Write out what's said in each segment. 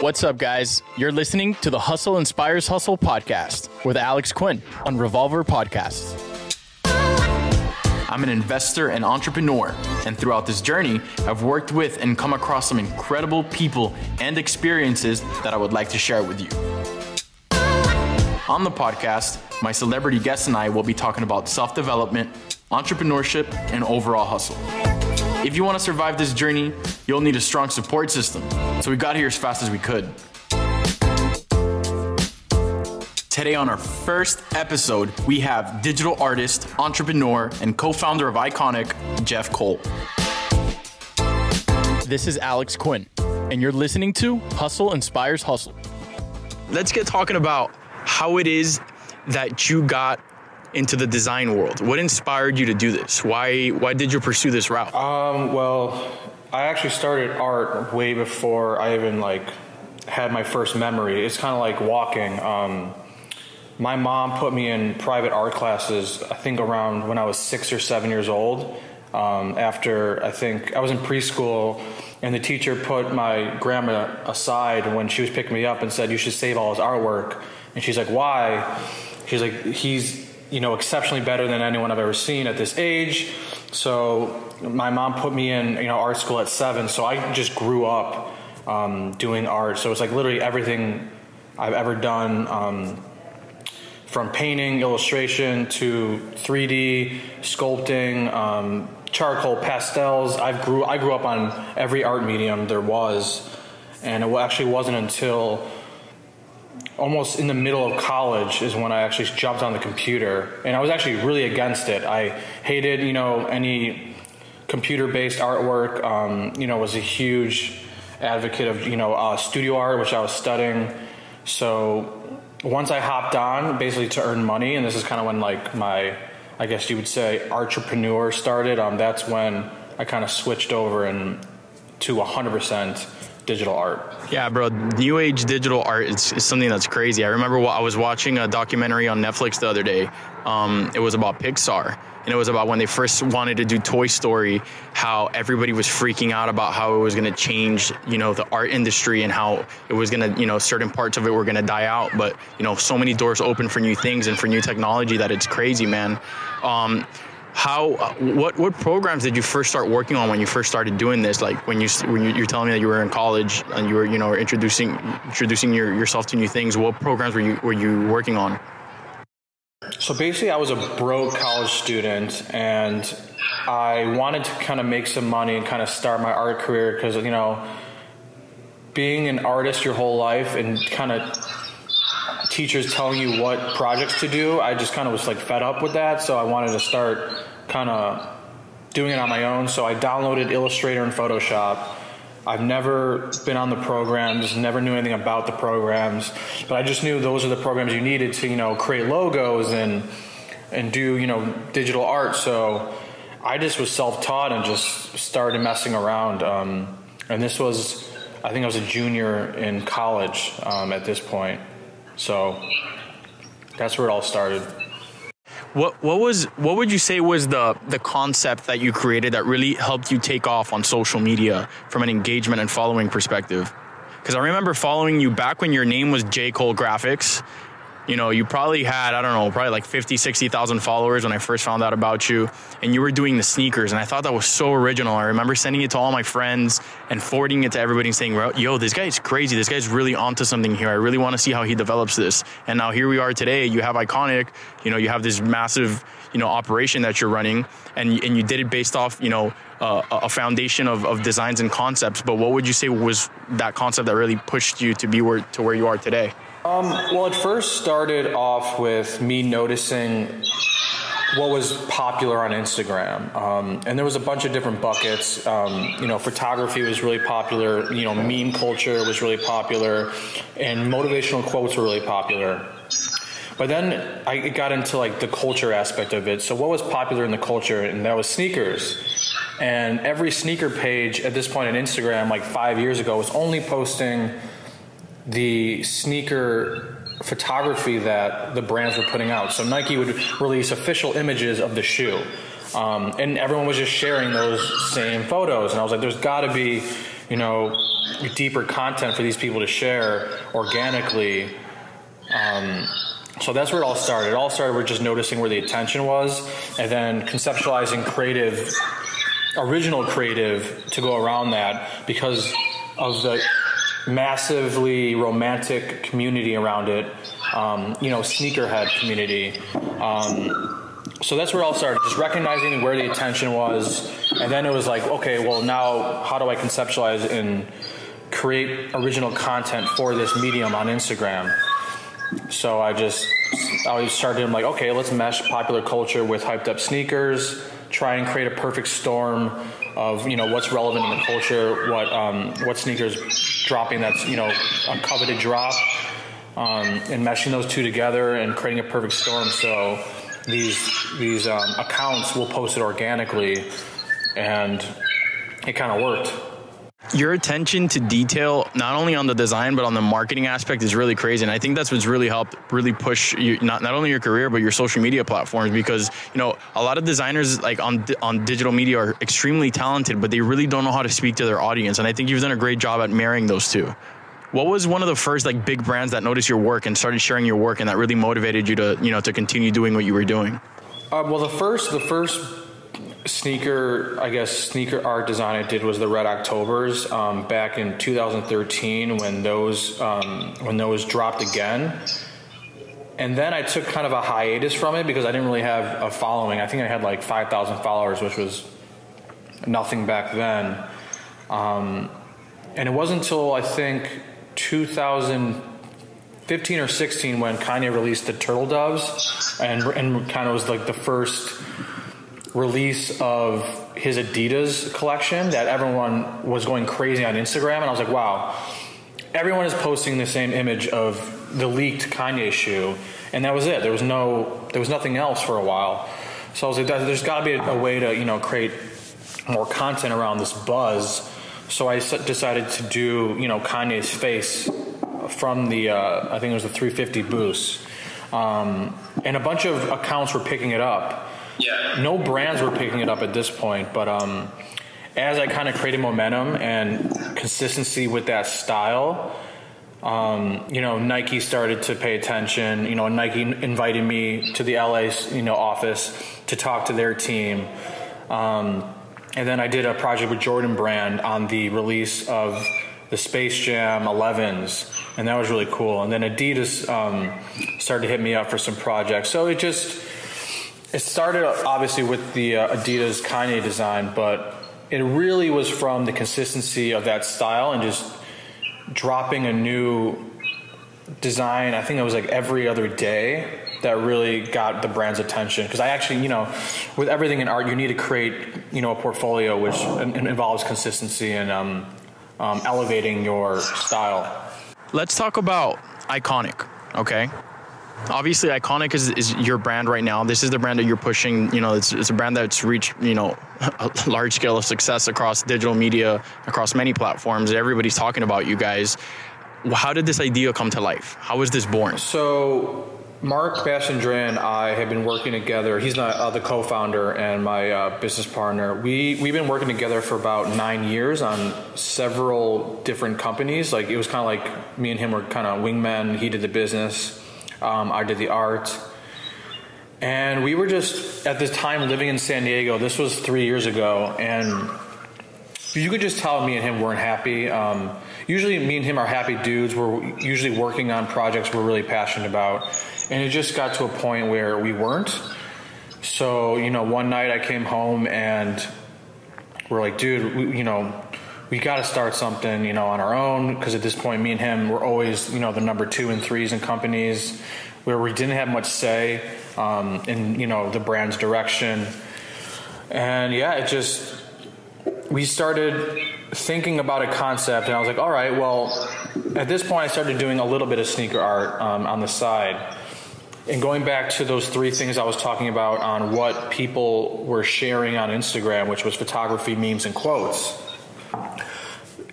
What's up, guys? You're listening to the Hustle Inspires Hustle podcast with Alex Quin on Revolver Podcasts. I'm an investor and entrepreneur, and throughout this journey, I've worked with and come across some incredible people and experiences that I would like to share with you. On the podcast, my celebrity guest and I will be talking about self development, entrepreneurship, and overall hustle. If you want to survive this journey, you'll need a strong support system. So we got here as fast as we could. Today, on our first episode, we have digital artist, entrepreneur, and co founder of Ikonick, Jeff Cole. This is Alex Quin, and you're listening to Hustle Inspires Hustle. Let's get talking about how it is that you got into the design world? What inspired you to do this? Why why did you pursue this route? Um, well, I actually started art way before I even like had my first memory. It's kind of like walking. Um, my mom put me in private art classes. I think around when I was six or seven years old. Um, after I think I was in preschool, and the teacher put my grandma aside when she was picking me up and said, "You should save all his artwork." And she's like, "Why?" She's like, "He's you know, exceptionally better than anyone I've ever seen at this age. So my mom put me in, you know, art school at seven. So I just grew up um, doing art. So it's like literally everything I've ever done, um, from painting, illustration to 3D, sculpting, um, charcoal, pastels. I grew I grew up on every art medium there was, and it actually wasn't until almost in the middle of college is when I actually jumped on the computer, and I was actually really against it. I hated, you know, any computer-based artwork. Um, you know, was a huge advocate of you know uh, studio art, which I was studying. So once I hopped on, basically to earn money, and this is kind of when like my, I guess you would say, entrepreneur started. Um, that's when I kind of switched over and to 100 percent digital art. Yeah, bro. New age digital art is, is something that's crazy. I remember I was watching a documentary on Netflix the other day. Um, it was about Pixar, and it was about when they first wanted to do Toy Story, how everybody was freaking out about how it was going to change, you know, the art industry and how it was going to, you know, certain parts of it were going to die out. But you know, so many doors open for new things and for new technology that it's crazy, man. Um, how uh, what what programs did you first start working on when you first started doing this? Like when you when you, are telling me that you were in college and you were you know introducing introducing your, yourself to new things what programs were you were you working on? So basically i was a broke college student and i wanted to kind of make some money and kind of start my art career because you know being an artist your whole life and kind of teachers telling you what projects to do, I just kind of was like fed up with that. So I wanted to start kind of doing it on my own. So I downloaded Illustrator and Photoshop. I've never been on the programs, never knew anything about the programs, but I just knew those are the programs you needed to, you know, create logos and and do, you know, digital art. So I just was self-taught and just started messing around. Um, and this was, I think I was a junior in college um, at this point. So that's where it all started. What what was what would you say was the the concept that you created that really helped you take off on social media from an engagement and following perspective? Because I remember following you back when your name was J Cole Graphics, you know, you probably had, I don't know, probably like 50, 60,000 followers when I first found out about you. And you were doing the sneakers. And I thought that was so original. I remember sending it to all my friends and forwarding it to everybody and saying, yo, this guy's crazy. This guy's really onto something here. I really want to see how he develops this. And now here we are today. You have Ikonick, you know, you have this massive, you know, operation that you're running. And, and you did it based off, you know, uh, a foundation of, of designs and concepts. But what would you say was that concept that really pushed you to be where, to where you are today? Um, well, it first started off with me noticing what was popular on Instagram. Um, and there was a bunch of different buckets. Um, you know, photography was really popular. You know, meme culture was really popular, and motivational quotes were really popular. But then I got into like the culture aspect of it. So what was popular in the culture, and that was sneakers. And every sneaker page at this point on Instagram, like five years ago, was only posting the sneaker photography that the brands were putting out. So Nike would release official images of the shoe. Um, and everyone was just sharing those same photos. And I was like, there's got to be, you know, deeper content for these people to share organically. Um, so that's where it all started. It all started with just noticing where the attention was, and then conceptualizing creative, original creative to go around that because of the massively romantic community around it. Um, you know, sneakerhead community. Um, so that's where it all started, just recognizing where the attention was, and then it was like, okay, well now how do I conceptualize and create original content for this medium on Instagram? So I just I started I'm like, okay, let's mesh popular culture with hyped up sneakers, try and create a perfect storm of you know what's relevant in the culture, what um, what sneakers dropping that's you know a coveted drop, um, and meshing those two together and creating a perfect storm. So these these um, accounts will post it organically, and it kind of worked. Your attention to detail, not only on the design but on the marketing aspect, is really crazy, and I think that's what's really helped really push you not not only your career but your social media platforms. Because you know a lot of designers like on on digital media are extremely talented, but they really don't know how to speak to their audience, and I think you've done a great job at marrying those two. What was one of the first like big brands that noticed your work and started sharing your work and that really motivated you to you know to continue doing what you were doing? Uh, well, the first the first sneaker I guess sneaker art design I did was the Red Octobers um, back in 2013 when those um, when those dropped again. And then I took kind of a hiatus from it because I didn't really have a following. I think I had like 5,000 followers, which was nothing back then. Um, and it wasn't until I think 2015 or 16 when Kanye released the Turtle Doves and, and kind of was like the first release of his Adidas collection that everyone was going crazy on Instagram. And I was like, wow, everyone is posting the same image of the leaked Kanye shoe. And that was it. There was no, there was nothing else for a while. So I was like, there's got to be a way to, you know, create more content around this buzz so I decided to do, you know, Kanye's face from the, uh, I think it was the 350 boost. Um, and a bunch of accounts were picking it up. Yeah. No brands were picking it up at this point, but um, as I kind of created momentum and consistency with that style, um, you know, Nike started to pay attention. You know, Nike invited me to the LA, you know, office to talk to their team. Um, and then I did a project with Jordan Brand on the release of the Space Jam 11s, and that was really cool. And then Adidas um, started to hit me up for some projects. So it just it started obviously with the uh, Adidas Kanye design, but it really was from the consistency of that style and just dropping a new design. I think it was like every other day that really got the brand's attention because I actually, you know, with everything in art, you need to create, you know, a portfolio which involves consistency and um, um, elevating your style. Let's talk about ikonick. Okay. Obviously, ikonick is, is your brand right now. This is the brand that you're pushing. You know, it's, it's a brand that's reached you know a large scale of success across digital media, across many platforms. Everybody's talking about you guys. How did this idea come to life? How was this born? So Mark Mastrandrea and I have been working together. He's not uh, the co-founder and my uh, business partner. We we've been working together for about nine years on several different companies. Like it was kind of like me and him were kind of wingmen. He did the business, um, I did the art, and we were just at this time living in San Diego. This was three years ago, and you could just tell me and him weren't happy. Um, usually, me and him are happy dudes. We're usually working on projects we're really passionate about and it just got to a point where we weren't. So, you know, one night I came home and we're like, dude, we, you know, we got to start something, you know, on our own. Because at this point, me and him were always, you know, the number two and threes in companies where we didn't have much say um, in, you know, the brand's direction. And yeah, it just, we started thinking about a concept, and I was like, all right, well, at this point, I started doing a little bit of sneaker art um, on the side. And going back to those three things I was talking about on what people were sharing on Instagram, which was photography, memes, and quotes.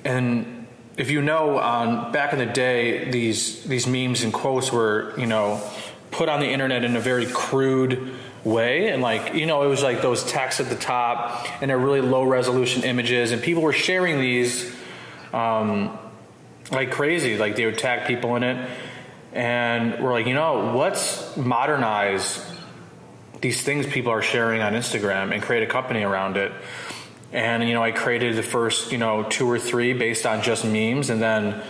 And if you know, um, back in the day, these these memes and quotes were, you know, put on the internet in a very crude way, and like, you know, it was like those texts at the top, and they're really low resolution images, and people were sharing these um, like crazy. Like they would tag people in it, and we're like, you know, let's modernize these things people are sharing on Instagram and create a company around it. And you know, I created the first you know two or three based on just memes, and then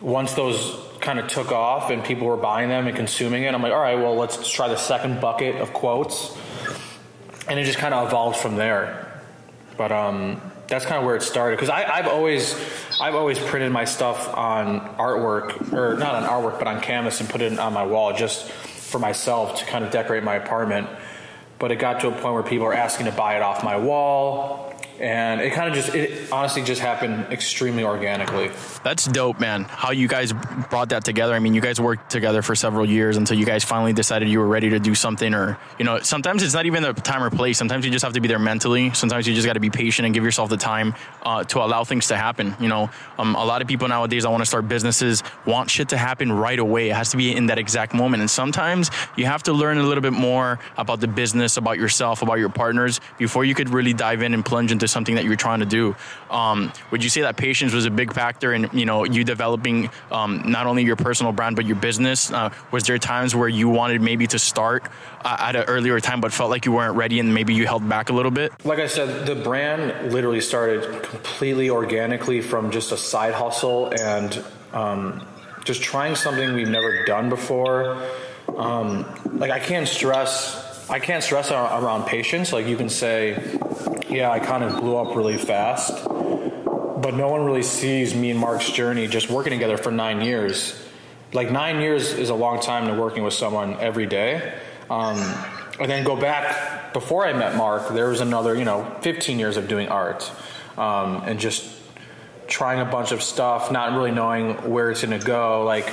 once those kind of took off and people were buying them and consuming it, I'm like, all right, well, let's try the second bucket of quotes, and it just kind of evolved from there. But um, that's kind of where it started because I've always I've always printed my stuff on artwork or not on artwork but on canvas and put it on my wall just for myself to kind of decorate my apartment. But it got to a point where people are asking to buy it off my wall and it kind of just it honestly just happened extremely organically. That's dope man how you guys brought that together. I mean you guys worked together for several years until you guys finally decided you were ready to do something or you know sometimes it's not even the time or place. Sometimes you just have to be there mentally. Sometimes you just got to be patient and give yourself the time uh, to allow things to happen you know. Um, a lot of people nowadays i want to start businesses want shit to happen right away. It has to be in that exact moment. And sometimes you have to learn a little bit more about the business about yourself about your partners before you could really dive in and plunge into something that you're trying to do. Um, would you say that patience was a big factor in you know you developing um, not only your personal brand but your business? Uh, was there times where you wanted maybe to start uh, at an earlier time but felt like you weren't ready and maybe you held back a little bit? Like I said, the brand literally started completely organically from just a side hustle and um, just trying something we've never done before. Um, like I can't stress I can't stress around patience. Like you can say, yeah, I kind of blew up really fast, but no one really sees me and Mark's journey just working together for nine years. Like nine years is a long time to working with someone every day. Um, and then go back before I met Mark, there was another, you know, 15 years of doing art um, and just trying a bunch of stuff, not really knowing where it's going to go. Like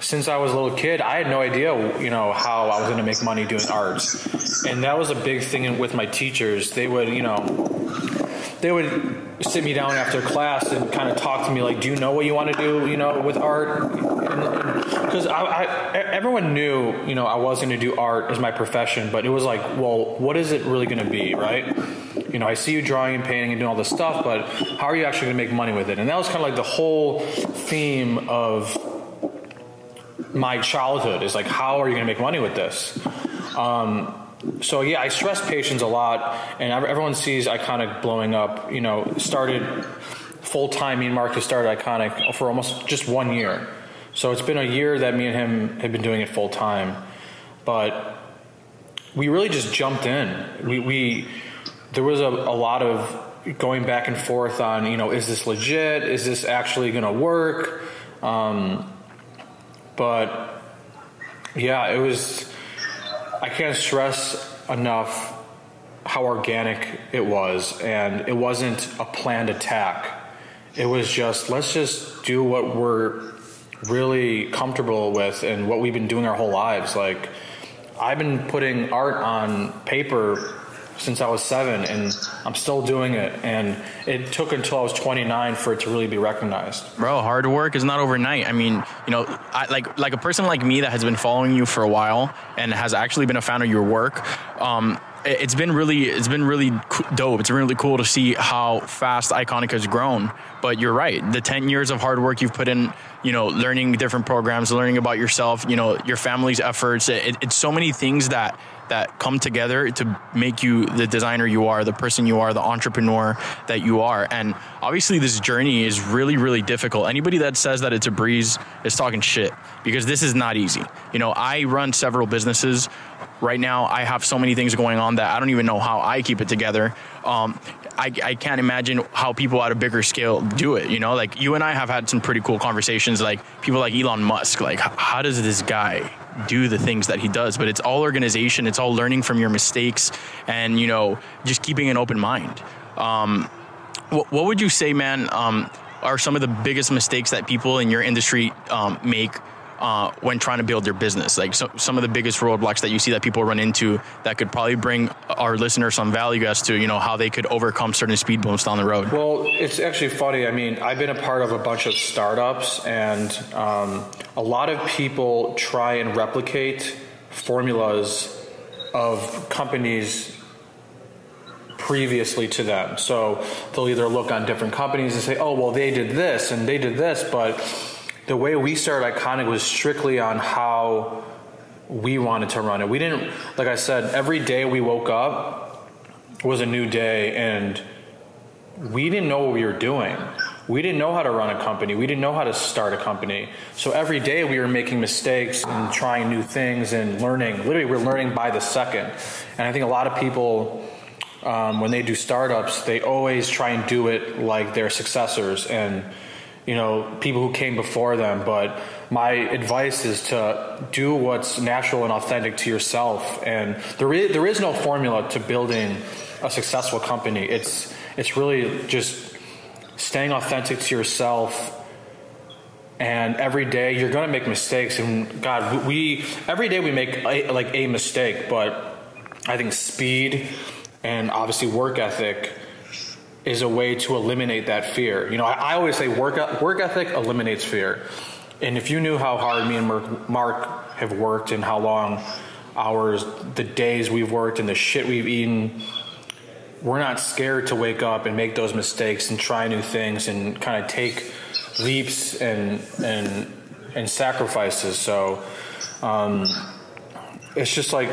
since I was a little kid, I had no idea, you know, how I was going to make money doing art, and that was a big thing with my teachers. They would, you know, they would sit me down after class and kind of talk to me like, "Do you know what you want to do, you know, with art?" Because I, I, everyone knew, you know, I was going to do art as my profession, but it was like, well, what is it really going to be, right? You know, I see you drawing and painting and doing all this stuff, but how are you actually going to make money with it? And that was kind of like the whole theme of my childhood is like, how are you going to make money with this? Um, so yeah, I stress patience a lot, and everyone sees Ikonick blowing up. You know, started full time. Me and Mark Marcus started Ikonick for almost just one year. So it's been a year that me and him have been doing it full time, but we really just jumped in. We, we there was a, a lot of going back and forth on you know is this legit? Is this actually going to work? Um, but yeah, it was. I can't stress enough how organic it was, and it wasn't a planned attack. It was just let's just do what we're really comfortable with and what we've been doing our whole lives. Like I've been putting art on paper since I was seven, and I'm still doing it. And it took until I was 29 for it to really be recognized. Bro, hard work is not overnight. I mean, you know, I, like like a person like me that has been following you for a while and has actually been a fan of your work. Um, it's been really it's been really dope. It's really cool to see how fast Ikonick has grown. But you're right. The 10 years of hard work you've put in, you know, learning different programs, learning about yourself, you know, your family's efforts. It, it's so many things that that come together to make you the designer you are, the person you are, the entrepreneur that you are. And obviously, this journey is really, really difficult. Anybody that says that it's a breeze is talking shit because this is not easy. You know, I run several businesses. Right now, I have so many things going on that I don't even know how I keep it together. Um, I, I can't imagine how people at a bigger scale do it. You know, like you and I have had some pretty cool conversations. Like people like Elon Musk. Like, how does this guy do the things that he does? But it's all organization. It's all learning from your mistakes, and you know, just keeping an open mind. Um, what, what, would you say, man? Um, are some of the biggest mistakes that people in your industry um, make uh, when trying to build their business? Like so, some of the biggest roadblocks that you see that people run into that could probably bring our listeners some value as to you know how they could overcome certain speed bumps down the road. Well, it's actually funny. I mean, I've been a part of a bunch of startups, and um, a lot of people try and replicate formulas of companies previously to them. So they'll either look on different companies and say, oh, well, they did this and they did this. But the way we started Ikonick was strictly on how we wanted to run it. We didn't, like I said, every day we woke up was a new day and we didn't know what we were doing. We didn't know how to run a company. We didn't know how to start a company. So every day we were making mistakes and trying new things and learning. Literally, we're learning by the second. And I think a lot of people, um, when they do startups, they always try and do it like their successors and you know people who came before them. But my advice is to do what's natural and authentic to yourself. And there is, there is no formula to building a successful company. It's it's really just staying authentic to yourself and every day you're going to make mistakes and god we every day we make a, like a mistake but i think speed and obviously work ethic is a way to eliminate that fear you know i, I always say work, work ethic eliminates fear and if you knew how hard me and mark, mark have worked and how long hours the days we've worked and the shit we've eaten we're not scared to wake up and make those mistakes and try new things and kind of take leaps and and and sacrifices. So um, it's just like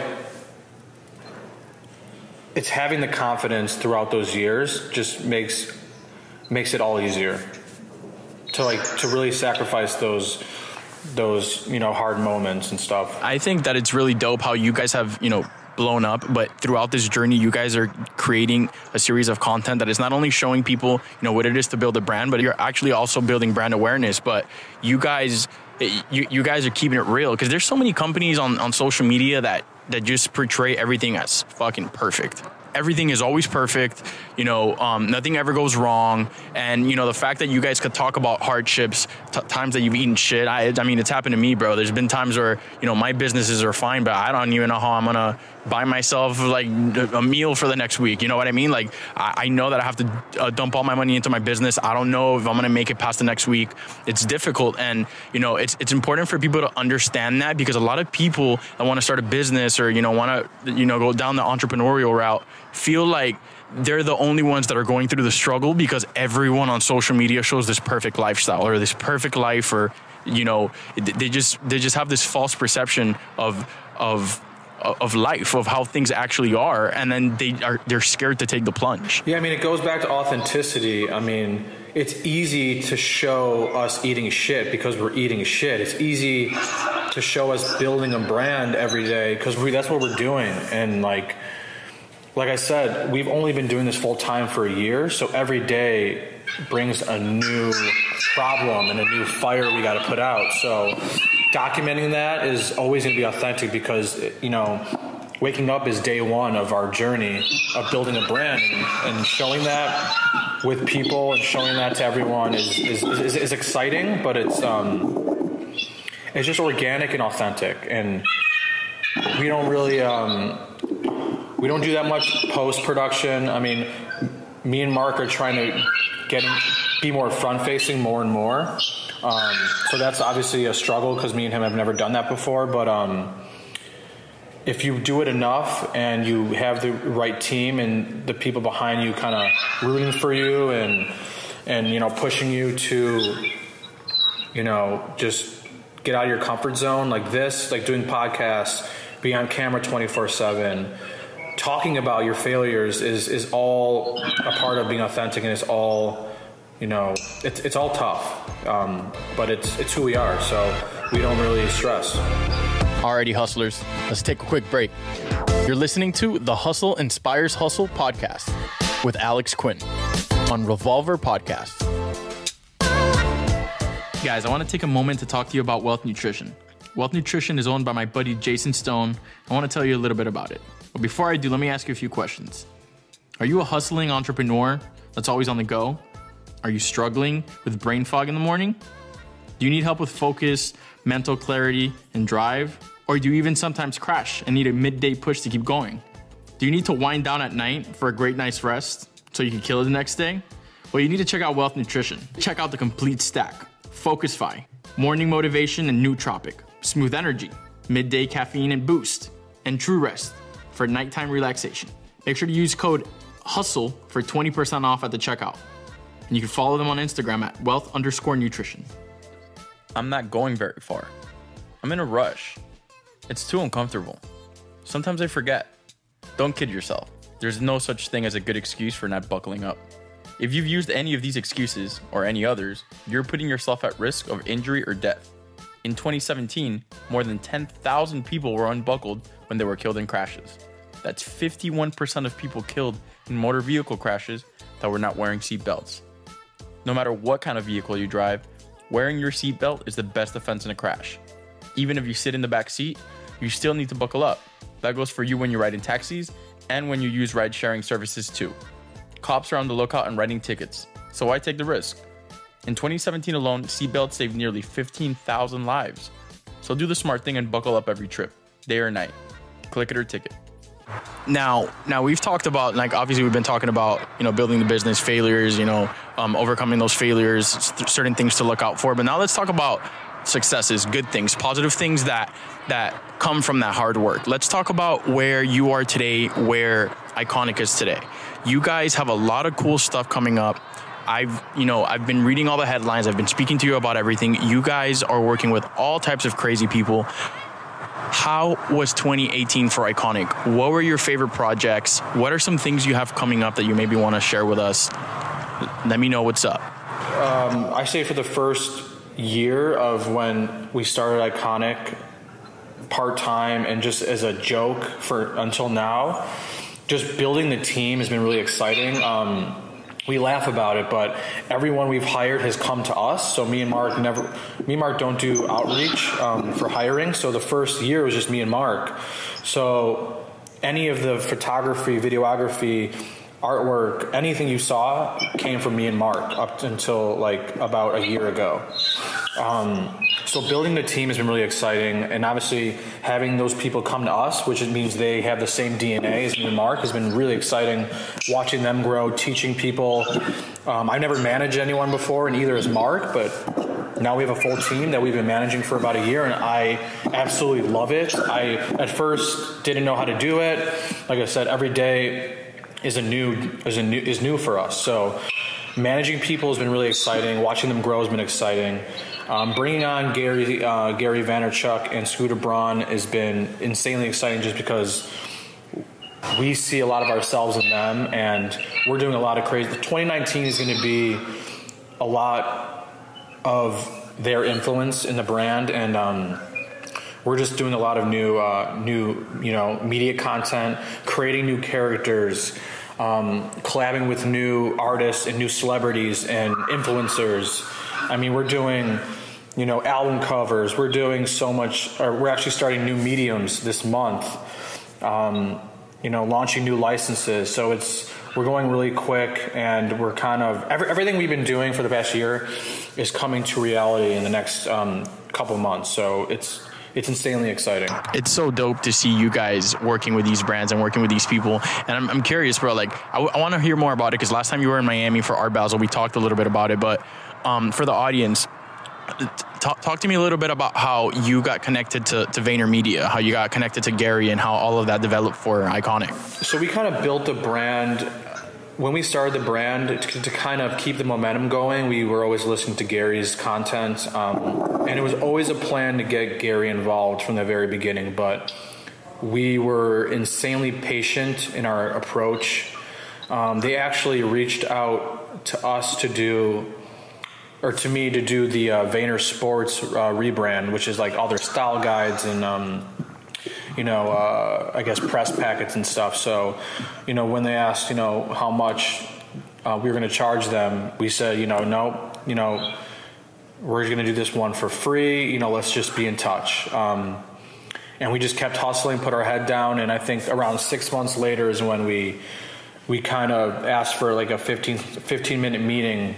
it's having the confidence throughout those years just makes makes it all easier to like to really sacrifice those those you know hard moments and stuff. I think that it's really dope how you guys have you know blown up but throughout this journey you guys are creating a series of content that is not only showing people you know what it is to build a brand but you're actually also building brand awareness but you guys you, you guys are keeping it real because there's so many companies on, on social media that that just portray everything as fucking perfect everything is always perfect. You know, um, nothing ever goes wrong. And you know, the fact that you guys could talk about hardships, t- times that you've eaten shit. I, I mean, it's happened to me, bro. There's been times where you know my businesses are fine, but I don't even know how I'm gonna buy myself like a meal for the next week. You know what I mean? Like I, I know that I have to uh, dump all my money into my business. I don't know if I'm gonna make it past the next week. It's difficult, and you know, it's it's important for people to understand that because a lot of people that want to start a business or you know want to you know go down the entrepreneurial route feel like they're the only ones that are going through the struggle because everyone on social media shows this perfect lifestyle or this perfect life or you know they just they just have this false perception of of of life of how things actually are and then they are they're scared to take the plunge. Yeah i mean it goes back to authenticity. I mean it's easy to show us eating shit because we're eating shit. It's easy to show us building a brand every day because that's what we're doing. And like like I said, we've only been doing this full time for a year, so every day brings a new problem and a new fire we got to put out. So documenting that is always going to be authentic because you know waking up is day one of our journey of building a brand and, showing that with people and showing that to everyone is is, is, is exciting but it's um it's just organic and authentic and we don't really um we don't do that much post production. I mean, me and Mark are trying to get be more front facing more and more. Um, so that's obviously a struggle because me and him have never done that before. But um, if you do it enough and you have the right team and the people behind you kind of rooting for you and and you know pushing you to you know just get out of your comfort zone like this like doing podcasts be on camera 24 7 talking about your failures is is all a part of being authentic and it's all you know it's, it's all tough. Um, but it's it's who we are so we don't really stress. Alrighty hustlers let's take a quick break. You're listening to the hustle inspires hustle podcast with alex quin on revolver podcast. Guys i want to take a moment to talk to you about wealth nutrition. Wealth nutrition is owned by my buddy jason stone. I want to tell you a little bit about it but before I do, let me ask you a few questions. Are you a hustling entrepreneur that's always on the go? Are you struggling with brain fog in the morning? Do you need help with focus, mental clarity, and drive? Or do you even sometimes crash and need a midday push to keep going? Do you need to wind down at night for a great night's rest so you can kill it the next day? Well, you need to check out Wealth Nutrition. Check out the complete stack Focusify, Morning Motivation and Nootropic, Smooth Energy, Midday Caffeine and Boost, and True Rest for nighttime relaxation. Make sure to use code hustle for 20% off at the checkout. And you can follow them on Instagram at wealth underscore nutrition. I'm not going very far. I'm in a rush. It's too uncomfortable. Sometimes I forget. Don't kid yourself. There's no such thing as a good excuse for not buckling up. If you've used any of these excuses, or any others, you're putting yourself at risk of injury or death. In 2017, more than 10,000 people were unbuckled when they were killed in crashes. That's 51% of people killed in motor vehicle crashes that were not wearing seatbelts. No matter what kind of vehicle you drive, wearing your seatbelt is the best defense in a crash. Even if you sit in the back seat, you still need to buckle up. That goes for you when you ride in taxis and when you use ride sharing services too. Cops are on the lookout and writing tickets, so why take the risk? In 2017 alone, seatbelts saved nearly 15,000 lives. So do the smart thing and buckle up every trip, day or night. Click it or ticket. Now, now we've talked about like obviously we've been talking about you know building the business failures, you know, um, overcoming those failures, certain things to look out for. But now let's talk about successes, good things, positive things that that come from that hard work. Let's talk about where you are today, where Ikonick is today. You guys have a lot of cool stuff coming up. I've, you know, I've been reading all the headlines. I've been speaking to you about everything. You guys are working with all types of crazy people. How was 2018 for Ikonick? What were your favorite projects? What are some things you have coming up that you maybe want to share with us? Let me know what's up. Um, I say for the first year of when we started Ikonick part time and just as a joke for until now, just building the team has been really exciting. Um, we laugh about it, but everyone we've hired has come to us. So me and Mark never, me and Mark don't do outreach um, for hiring. So the first year was just me and Mark. So any of the photography, videography, artwork, anything you saw came from me and Mark up until like about a year ago. Um, so building the team has been really exciting, and obviously having those people come to us, which means they have the same DNA as me and Mark, has been really exciting. Watching them grow, teaching people. Um, I've never managed anyone before, and either has Mark, but now we have a full team that we've been managing for about a year, and I absolutely love it. I at first didn't know how to do it. Like I said, every day is a new is a new is new for us. So managing people has been really exciting. Watching them grow has been exciting. Um, bringing on Gary uh, Gary Vaynerchuk and Scooter Braun has been insanely exciting, just because we see a lot of ourselves in them, and we're doing a lot of crazy. 2019 is going to be a lot of their influence in the brand, and um, we're just doing a lot of new, uh, new, you know, media content, creating new characters, um, collabing with new artists and new celebrities and influencers. I mean, we're doing, you know, album covers. We're doing so much. Or we're actually starting new mediums this month. Um, you know, launching new licenses. So it's we're going really quick, and we're kind of every, everything we've been doing for the past year is coming to reality in the next um, couple months. So it's it's insanely exciting. It's so dope to see you guys working with these brands and working with these people. And I'm, I'm curious, bro. Like, I, I want to hear more about it because last time you were in Miami for Art Basel, we talked a little bit about it. But um, for the audience, talk, talk to me a little bit about how you got connected to, to VaynerMedia, how you got connected to Gary, and how all of that developed for Ikonick. So we kind of built the brand when we started the brand to, to, kind of keep the momentum going. We were always listening to Gary's content, um, and it was always a plan to get Gary involved from the very beginning. But we were insanely patient in our approach. Um, they actually reached out to us to do or to me to do the uh, Vayner Sports uh, rebrand, which is like all their style guides and um, you know uh, I guess press packets and stuff. So you know when they asked you know how much uh, we were going to charge them, we said you know no you know we're going to do this one for free. You know let's just be in touch. Um, and we just kept hustling, put our head down, and I think around six months later is when we we kind of asked for like a 15, 15 minute meeting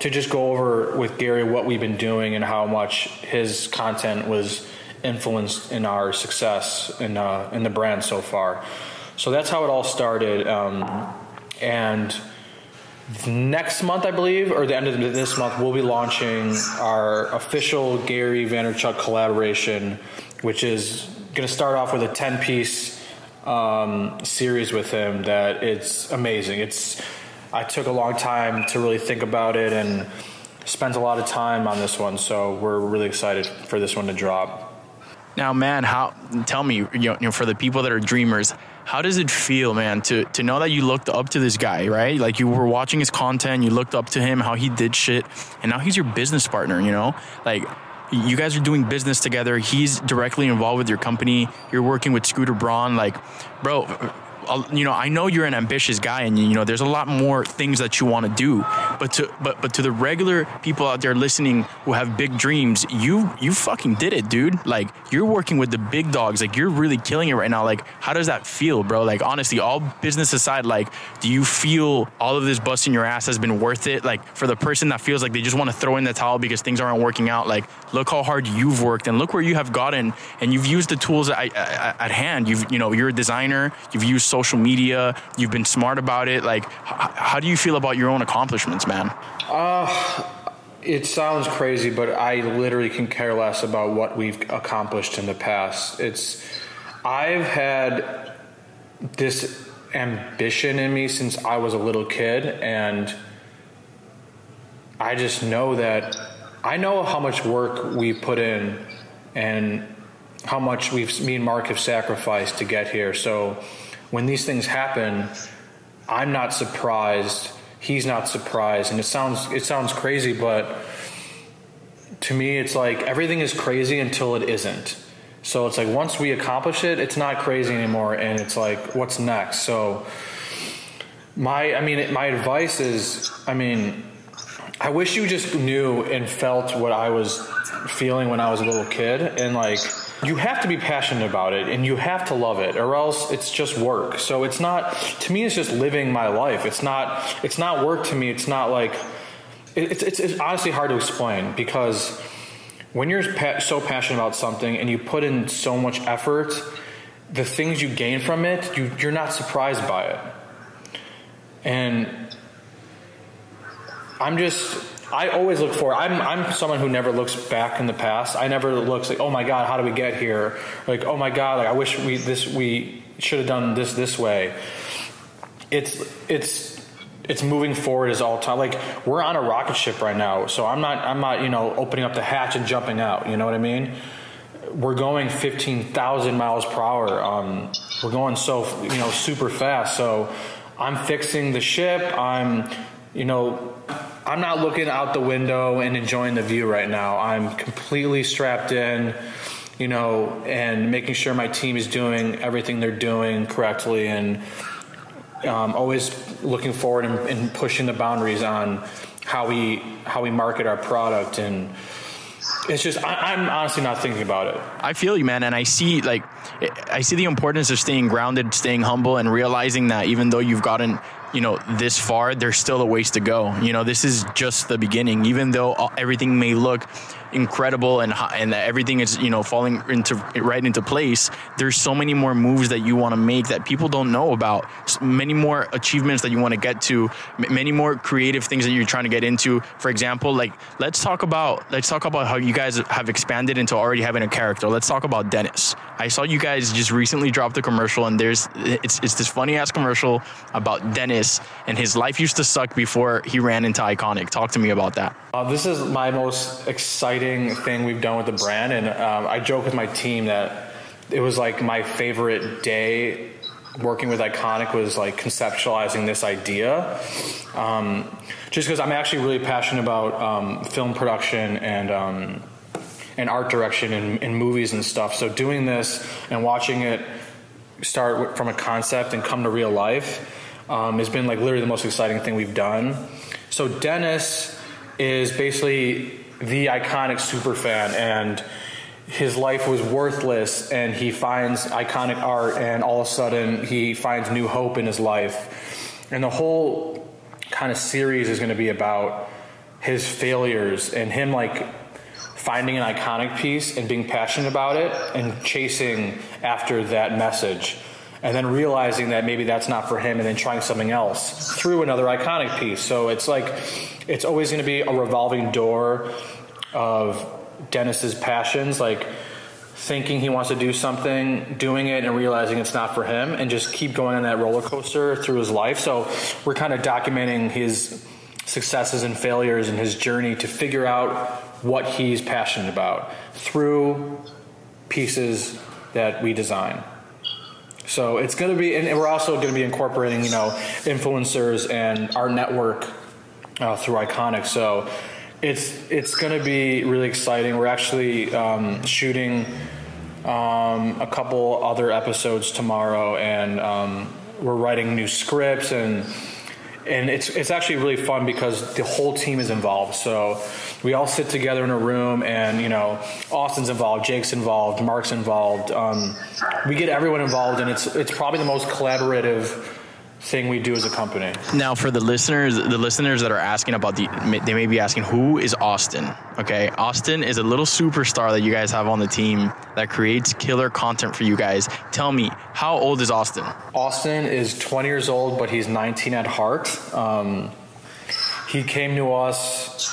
to just go over with Gary what we've been doing and how much his content was influenced in our success in uh, in the brand so far. So that's how it all started. Um, and next month, I believe, or the end of this month, we'll be launching our official Gary Vaynerchuk collaboration, which is going to start off with a 10 piece um, series with him that it's amazing. It's I took a long time to really think about it and spent a lot of time on this one, so we're really excited for this one to drop. Now, man, how? Tell me, you know, for the people that are dreamers, how does it feel, man, to to know that you looked up to this guy, right? Like you were watching his content, you looked up to him, how he did shit, and now he's your business partner. You know, like you guys are doing business together. He's directly involved with your company. You're working with Scooter Braun. Like, bro, you know, I know you're an ambitious guy, and you know, there's a lot more things that you want to do. But to but but to the regular people out there listening who have big dreams, you you fucking did it, dude. Like you're working with the big dogs. Like you're really killing it right now. Like how does that feel, bro? Like honestly, all business aside, like do you feel all of this busting your ass has been worth it? Like for the person that feels like they just want to throw in the towel because things aren't working out, like look how hard you've worked and look where you have gotten, and you've used the tools at, at, at hand. You've you know you're a designer. You've used social media. You've been smart about it. Like, h- how do you feel about your own accomplishments, man? Uh, it sounds crazy, but I literally can care less about what we've accomplished in the past. It's, I've had this ambition in me since I was a little kid, and I just know that I know how much work we put in and how much we've me and Mark have sacrificed to get here. So when these things happen, I'm not surprised. He's not surprised, and it sounds it sounds crazy, but to me, it's like everything is crazy until it isn't. So it's like once we accomplish it, it's not crazy anymore, and it's like what's next. So my, I mean, my advice is, I mean, I wish you just knew and felt what I was feeling when I was a little kid, and like you have to be passionate about it and you have to love it or else it's just work. So it's not to me it's just living my life. It's not it's not work to me. It's not like it's it's, it's honestly hard to explain because when you're pa- so passionate about something and you put in so much effort the things you gain from it you, you're not surprised by it. And i'm just I always look forward. I'm, I'm someone who never looks back in the past. I never looks like, oh my God, how do we get here? Like, oh my God, like I wish we this we should have done this this way. It's it's it's moving forward as all time. Like we're on a rocket ship right now, so I'm not I'm not you know opening up the hatch and jumping out. You know what I mean? We're going 15,000 miles per hour. Um, we're going so you know super fast. So I'm fixing the ship. I'm you know I'm not looking out the window and enjoying the view right now. I'm completely strapped in, you know, and making sure my team is doing everything they're doing correctly and um, always looking forward and, and pushing the boundaries on how we how we market our product and it's just I, am honestly not thinking about it. I feel you, man, and I see like I see the importance of staying grounded, staying humble, and realizing that even though you've gotten you know this far there's still a ways to go you know this is just the beginning even though everything may look incredible and and that everything is you know falling into right into place there's so many more moves that you want to make that people don't know about. Many more achievements that you want to get to many more creative things that you're trying to get into. For example like let's talk about let's talk about how you guys have expanded into already having a character. Let's talk about Dennis I saw you guys just recently dropped the commercial and there's it's it's this funny ass commercial about Dennis and his life used to suck before he ran into Ikonick talk to me about that uh, this is my most exciting thing we've done with the brand, and um, I joke with my team that it was like my favorite day working with Ikonick was like conceptualizing this idea. Um, just because I'm actually really passionate about um, film production and um, and art direction in, in movies and stuff. So doing this and watching it start from a concept and come to real life um, has been like literally the most exciting thing we've done. So Dennis is basically the ikonick super fan and his life was worthless and he finds ikonick art and all of a sudden he finds new hope in his life and the whole kind of series is going to be about his failures and him like finding an ikonick piece and being passionate about it and chasing after that message and then realizing that maybe that's not for him and then trying something else through another ikonick piece so it's like it's always going to be a revolving door of dennis's passions like thinking he wants to do something, doing it, and realizing it's not for him, and just keep going on that roller coaster through his life. So we're kind of documenting his successes and failures and his journey to figure out what he's passionate about through pieces that we design. So it's going to be, and we're also going to be incorporating, you know, influencers and our network uh, through Ikonick. So it's it's going to be really exciting. We're actually um, shooting um, a couple other episodes tomorrow, and um, we're writing new scripts and and it's it's actually really fun because the whole team is involved. So we all sit together in a room, and you know, Austin's involved, Jake's involved, Mark's involved. Um, we get everyone involved, and it's it's probably the most collaborative thing we do as a company. Now, for the listeners, the listeners that are asking about the, they may be asking, who is Austin? Okay, Austin is a little superstar that you guys have on the team that creates killer content for you guys. Tell me, how old is Austin? Austin is 20 years old, but he's 19 at heart. Um, he came to us,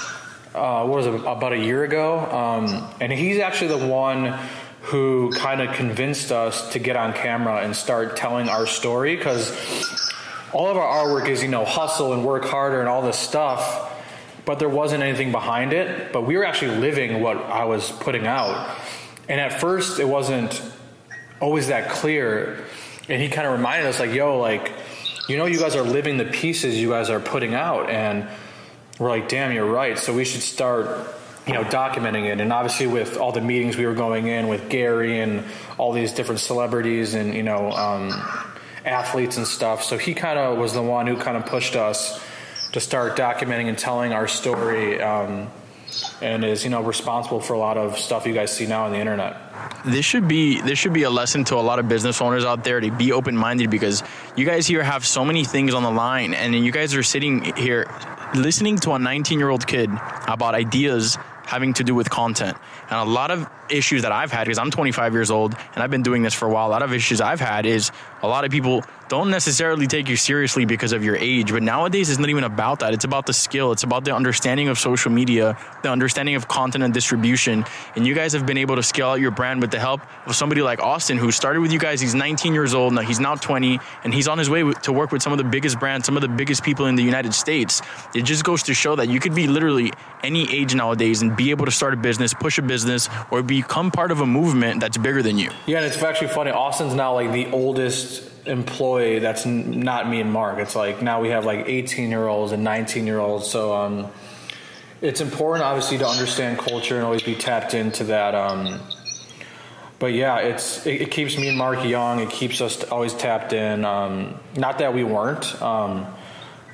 uh, what was it, about a year ago, um, and he's actually the one who kind of convinced us to get on camera and start telling our story because all of our artwork is, you know, hustle and work harder and all this stuff, but there wasn't anything behind it. But we were actually living what I was putting out. And at first, it wasn't always that clear. And he kind of reminded us, like, yo, like, you know, you guys are living the pieces you guys are putting out. And we're like, damn, you're right. So we should start, you know, documenting it. And obviously, with all the meetings we were going in with Gary and all these different celebrities and, you know, um, athletes and stuff. So he kind of was the one who kind of pushed us to start documenting and telling our story, um, and is you know responsible for a lot of stuff you guys see now on the internet. This should be this should be a lesson to a lot of business owners out there to be open minded because you guys here have so many things on the line, and you guys are sitting here listening to a 19 year old kid about ideas having to do with content. And a lot of issues that I've had, because I'm 25 years old and I've been doing this for a while, a lot of issues I've had is a lot of people don't necessarily take you seriously because of your age. But nowadays, it's not even about that. It's about the skill, it's about the understanding of social media, the understanding of content and distribution. And you guys have been able to scale out your brand with the help of somebody like Austin, who started with you guys. He's 19 years old, now he's now 20, and he's on his way to work with some of the biggest brands, some of the biggest people in the United States. It just goes to show that you could be literally any age nowadays and be able to start a business, push a business, or become part of a movement that's bigger than you. Yeah, and it's actually funny. Austin's now like the oldest employee that's n- not me and Mark. It's like now we have like 18 year olds and 19 year olds. So um, it's important, obviously, to understand culture and always be tapped into that. Um, but yeah, it's it, it, keeps me and Mark young. It keeps us always tapped in. Um, not that we weren't. Um,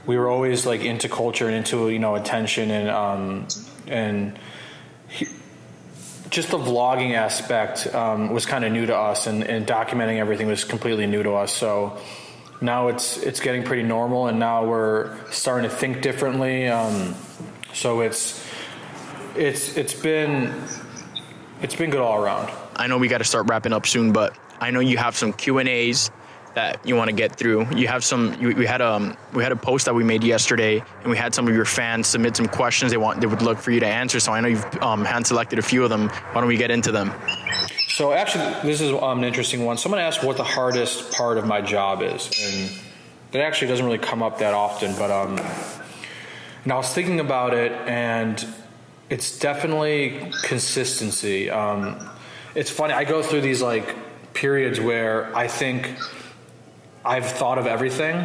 we were always like into culture and into you know attention and um, and. He, just the vlogging aspect um, was kind of new to us, and, and, documenting everything was completely new to us. So now it's it's getting pretty normal, and now we're starting to think differently. Um, so it's it's it's been it's been good all around. I know we got to start wrapping up soon, but I know you have some Q and A's that you want to get through. You have some. we had a um, we had a post that we made yesterday, and we had some of your fans submit some questions they want they would look for you to answer. So I know you've um, hand selected a few of them. Why don't we get into them? So actually, this is um, an interesting one. Someone asked what the hardest part of my job is, and that actually doesn't really come up that often. But um, and I was thinking about it, and it's definitely consistency. Um, it's funny. I go through these like periods where I think I've thought of everything,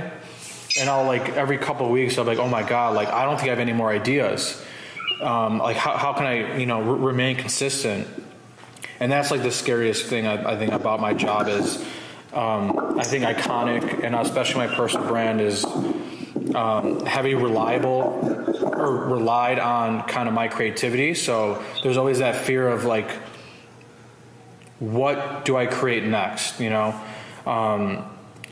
and I'll like every couple of weeks I'm like, oh my god, like I don't think I have any more ideas. Um, like how how can I you know r- remain consistent? And that's like the scariest thing I, I think about my job is um, I think Ikonick and especially my personal brand is um, heavy reliable or relied on kind of my creativity. So there's always that fear of like, what do I create next? You know. Um,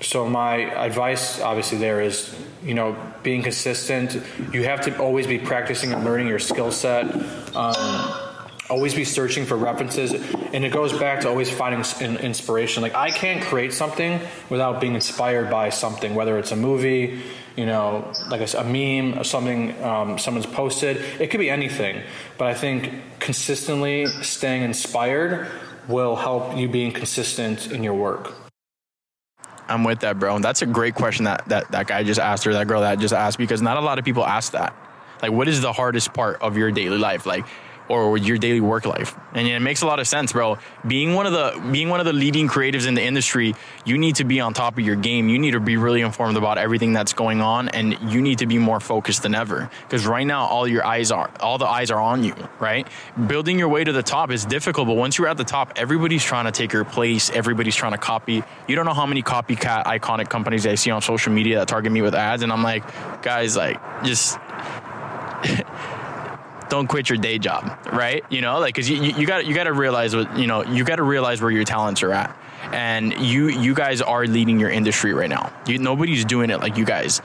so my advice obviously there is you know being consistent. You have to always be practicing and learning your skill set. Um, always be searching for references. And it goes back to always finding inspiration. Like i can't create something without being inspired by something whether it's a movie you know like a, a meme or something um, someone's posted. It could be anything. But i think consistently staying inspired will help you being consistent in your work. I'm with that, bro. And that's a great question that, that that guy just asked or that girl that just asked because not a lot of people ask that. Like, what is the hardest part of your daily life? Like, or your daily work life. And it makes a lot of sense, bro. Being one of the being one of the leading creatives in the industry, you need to be on top of your game. You need to be really informed about everything that's going on and you need to be more focused than ever because right now all your eyes are all the eyes are on you, right? Building your way to the top is difficult, but once you're at the top, everybody's trying to take your place, everybody's trying to copy. You don't know how many copycat Ikonick companies I see on social media that target me with ads and I'm like, guys, like just don't quit your day job, right? You know, like because you you got you got to realize what you know you got to realize where your talents are at, and you you guys are leading your industry right now. You, nobody's doing it like you guys.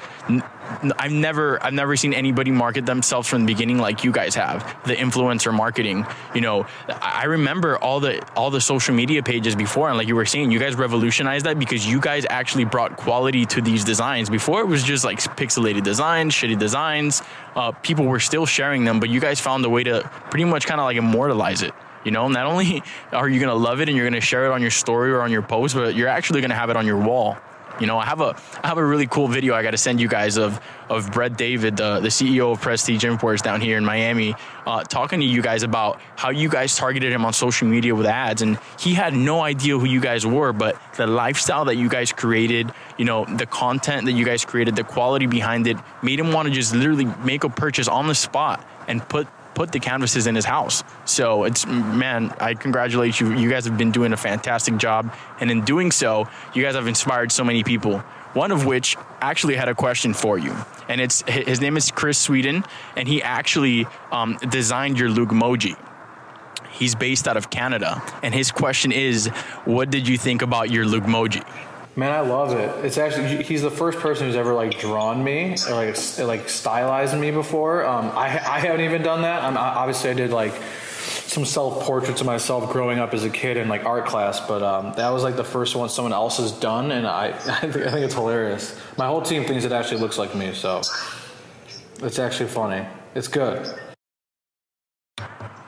I've never I've never seen anybody market themselves from the beginning like you guys have. The influencer marketing, you know, I remember all the all the social media pages before, and like you were saying, you guys revolutionized that because you guys actually brought quality to these designs. Before it was just like pixelated designs, shitty designs. Uh, people were still sharing them, but you guys found a way to pretty much kind of like immortalize it. You know, not only are you gonna love it and you're gonna share it on your story or on your post, but you're actually gonna have it on your wall. You know, I have a I have a really cool video I got to send you guys of of Brett David, the, the CEO of Prestige Imports down here in Miami, uh, talking to you guys about how you guys targeted him on social media with ads, and he had no idea who you guys were, but the lifestyle that you guys created, you know, the content that you guys created, the quality behind it, made him want to just literally make a purchase on the spot and put put the canvases in his house. So it's man, I congratulate you. You guys have been doing a fantastic job, and in doing so, you guys have inspired so many people. One of which actually had a question for you, and it's his name is Chris Sweden, and he actually um, designed your Lugmoji. He's based out of Canada, and his question is, "What did you think about your Lugmoji?" Man, I love it. It's actually he's the first person who's ever like drawn me or like like stylized me before. Um, I I haven't even done that. I'm obviously I did like some self portraits of myself growing up as a kid in like art class, but um, that was like the first one someone else has done, and I I think, I think it's hilarious. My whole team thinks it actually looks like me, so it's actually funny. It's good.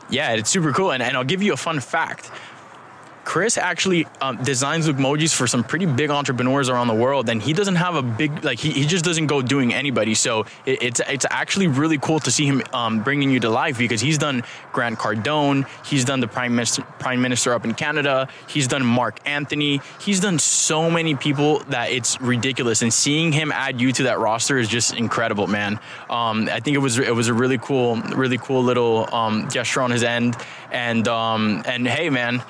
Yeah, it's super cool, and, and I'll give you a fun fact. Chris actually um, designs emojis for some pretty big entrepreneurs around the world, and he doesn't have a big like he, he just doesn't go doing anybody. So it, it's it's actually really cool to see him um, bringing you to life because he's done Grant Cardone, he's done the prime minister prime minister up in Canada, he's done Mark Anthony, he's done so many people that it's ridiculous. And seeing him add you to that roster is just incredible, man. Um, I think it was it was a really cool really cool little um, gesture on his end, and um, and hey, man,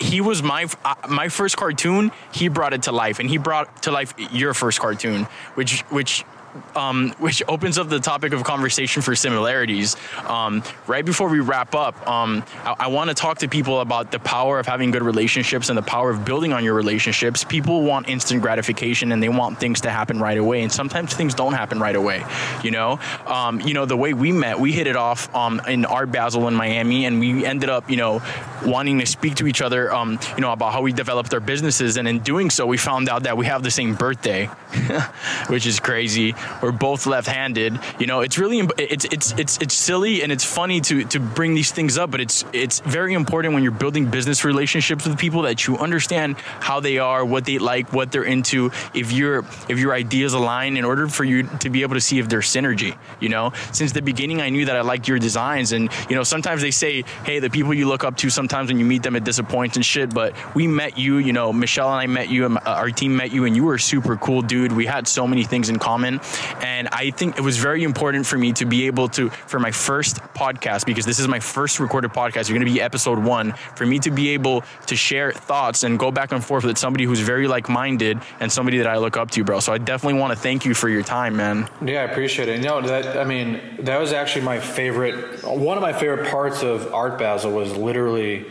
he was my uh, my first cartoon. He brought it to life, and he brought to life your first cartoon, which which um, which opens up the topic of conversation for similarities. Um, right before we wrap up, um, I, I want to talk to people about the power of having good relationships and the power of building on your relationships. People want instant gratification and they want things to happen right away, and sometimes things don't happen right away. You know, um, you know the way we met, we hit it off um, in Art Basel in Miami, and we ended up, you know, wanting to speak to each other, um, you know, about how we developed our businesses, and in doing so, we found out that we have the same birthday, which is crazy we're both left-handed. You know, it's really it's it's it's it's silly and it's funny to to bring these things up, but it's it's very important when you're building business relationships with people that you understand how they are, what they like, what they're into. If your if your ideas align, in order for you to be able to see if there's synergy. You know, since the beginning, I knew that I liked your designs, and you know, sometimes they say, hey, the people you look up to, sometimes when you meet them, it disappoints and shit. But we met you. You know, Michelle and I met you, and uh, our team met you, and you were super cool dude. We had so many things in common, and I think it was very important for me to be able to, for my first podcast, because this is my first recorded podcast, you're going to be episode one, for me to be able to share thoughts and go back and forth with somebody who's very like minded and somebody that I look up to, bro. So I definitely want to thank you for your time, man. Yeah, I appreciate it. Know, that, I mean, that was actually my favorite, one of my favorite parts of Art Basel was literally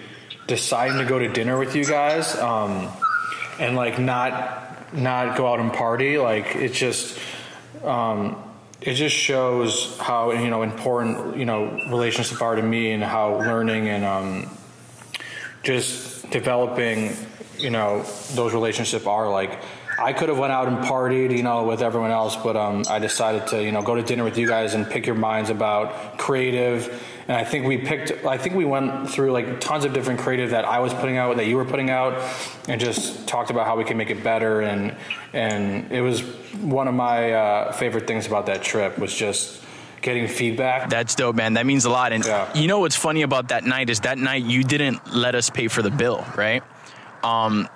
deciding to go to dinner with you guys um, and like not not go out and party like it's just um, it just shows how you know important you know relationships are to me and how learning and um, just developing you know those relationships are. Like I could have went out and partied, you know, with everyone else, but um, I decided to, you know, go to dinner with you guys and pick your minds about creative. And I think we picked, I think we went through like tons of different creative that I was putting out, that you were putting out, and just talked about how we can make it better. And and it was one of my uh, favorite things about that trip was just getting feedback. That's dope, man. That means a lot. And Yeah. you know what's funny about that night is that night you didn't let us pay for the bill, right? Um,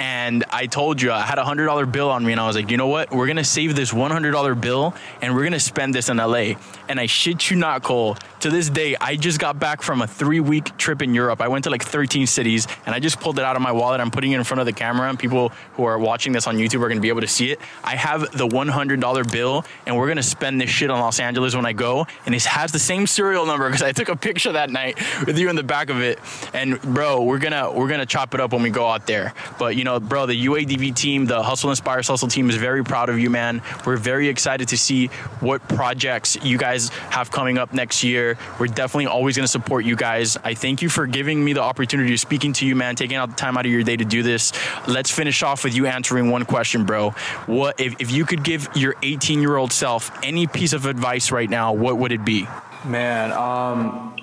and I told you I had a hundred dollar bill on me, and I was like, you know what? We're gonna save this one hundred dollar bill, and we're gonna spend this in LA. And I shit you not, Cole. To this day, I just got back from a three week trip in Europe. I went to like 13 cities, and I just pulled it out of my wallet. I'm putting it in front of the camera, and people who are watching this on YouTube are gonna be able to see it. I have the one hundred dollar bill, and we're gonna spend this shit on Los Angeles when I go. And it has the same serial number because I took a picture that night with you in the back of it. And bro, we're gonna we're gonna chop it up when we go out there. But you know, bro, the UADV team, the Hustle Inspires Hustle team is very proud of you, man. We're very excited to see what projects you guys have coming up next year. We're definitely always gonna support you guys. I thank you for giving me the opportunity of speaking to you, man, taking out the time out of your day to do this. Let's finish off with you answering one question, bro. What if, if you could give your 18 year old self any piece of advice right now, what would it be? Man, um,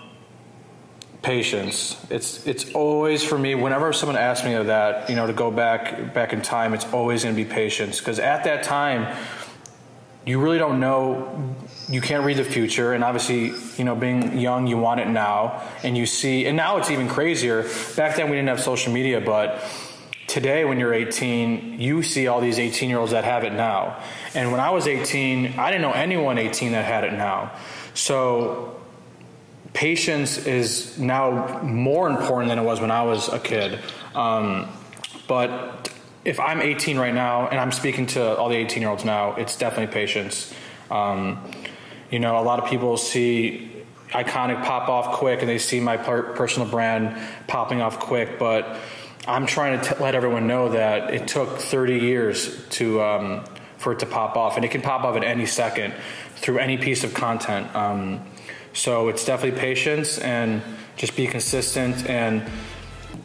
patience. It's it's always for me. Whenever someone asks me of that, you know, to go back back in time, it's always going to be patience because at that time, you really don't know. You can't read the future, and obviously, you know, being young, you want it now, and you see. And now it's even crazier. Back then, we didn't have social media, but today when you're 18 you see all these 18 year olds that have it now and when i was 18 i didn't know anyone 18 that had it now so patience is now more important than it was when i was a kid um, but if i'm 18 right now and i'm speaking to all the 18 year olds now it's definitely patience. Um, you know a lot of people see Ikonick pop off quick and they see my per- personal brand popping off quick but i'm trying to t- let everyone know that it took 30 years to um, for it to pop off and it can pop off at any second through any piece of content. Um, so it's definitely patience and just be consistent and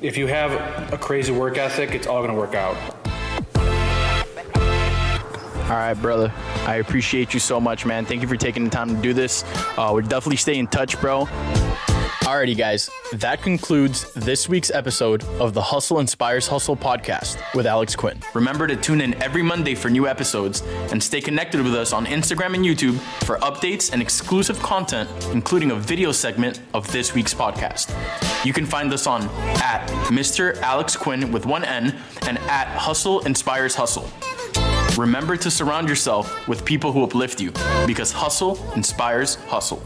if you have a crazy work ethic it's all going to work out All right, brother. I appreciate you so much, man. Thank you for taking the time to do this. Uh, we'll definitely stay in touch, bro. Alrighty, guys, that concludes this week's episode of the Hustle Inspires Hustle podcast with Alex Quin. Remember to tune in every Monday for new episodes and stay connected with us on Instagram and YouTube for updates and exclusive content, including a video segment of this week's podcast. You can find us on at Mr. Alex Quin with one N and at Hustle Inspires Hustle. Remember to surround yourself with people who uplift you because hustle inspires hustle.